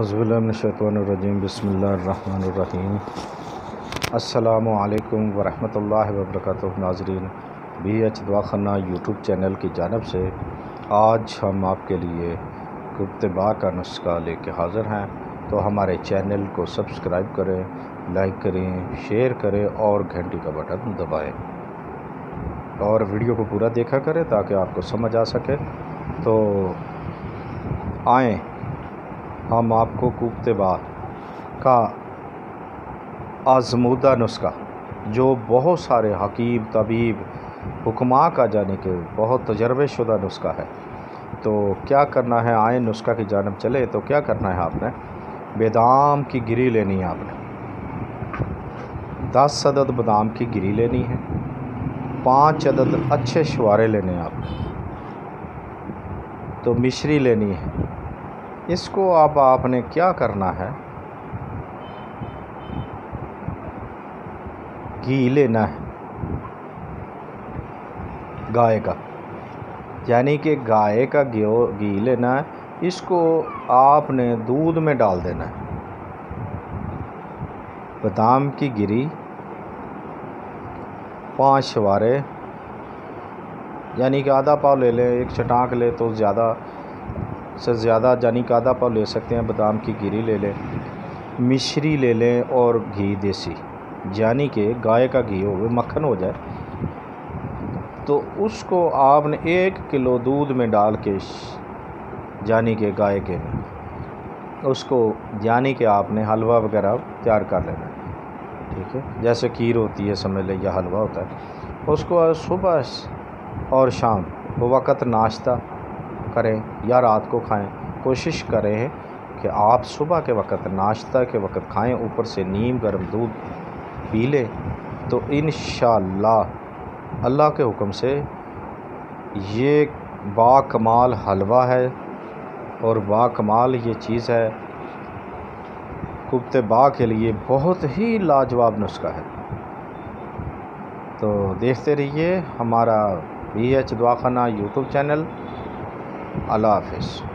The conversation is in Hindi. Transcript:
अज़बिल्लिनशैतरजीम बसमीम अल्लाम वरहमल वबरक नाजरीन B H Dawakhana YouTube channel की जानब से आज हम आपके लिए कुतबा का नुस्खा लेके हाज़िर हैं। तो हमारे चैनल को सब्सक्राइब करें लाइक करें शेयर करें और घंटी का बटन दबाएँ। और वीडियो को पूरा देखा करें ताकि आपको समझ आ सके। तो आएँ। हम आपको कूबते बाद का आजमूदा नुस्खा, जो बहुत सारे हकीम, तबीब, हुक्मा का जाने के बहुत तजर्बे शुदा नुस्खा है। तो क्या करना है? आए नुस्खा की जानब चले तो क्या करना है आपने? बादाम की गिरी लेनी है आपने। दस अदद बादाम की गिरी लेनी है। पाँच अदद अच्छे शुआरे लेने हैं आपने। तो मिश्री लेनी है। इसको अब आपने क्या करना है? घी लेना है। गाय का यानी कि गाय का घी घी लेना है। इसको आपने दूध में डाल देना है। बादाम की गिरी, पाँच शवारे, यानी कि आधा पाव ले लें, एक चटाक ले तो ज़्यादा से ज़्यादा यानी कि आधा पाव ले सकते हैं, बादाम की गिरी ले लें, मिश्री ले लें और घी देसी। यानी कि गाय का घी हो मक्खन हो जाए। तो उसको आपने एक किलो दूध में डाल के यानी कि गाय के में, उसको, यानी कि आपने हलवा वगैरह तैयार कर लेना है। ठीक है? जैसे खीर होती है, समझ लें या हलवा होता है। उसको सुबह और शाम वक़्त नाश्ता करें या रात को खाएँ। कोशिश करें कि आप सुबह के वक़्त, नाश्ता के वक़्त खाएँ। ऊपर से नीम, गर्म दूध पी लें। तो इन अल्लाह के हुक्म से ये बाकमाल हलवा है और बाकमाल ये चीज़ है। कुत्ते बा के लिए बहुत ही लाजवाब नुस्खा है। तो देखते रहिए हमारा B H Dawakhana YouTube channel. अल्लाह हाफिज़